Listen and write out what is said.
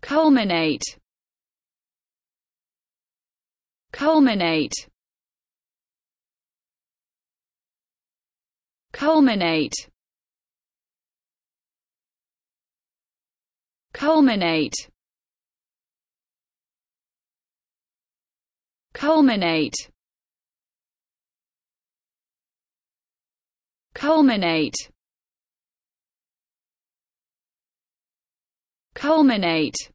culminate. Culminate. Culminate. Culminate. Culminate. Culminate culminate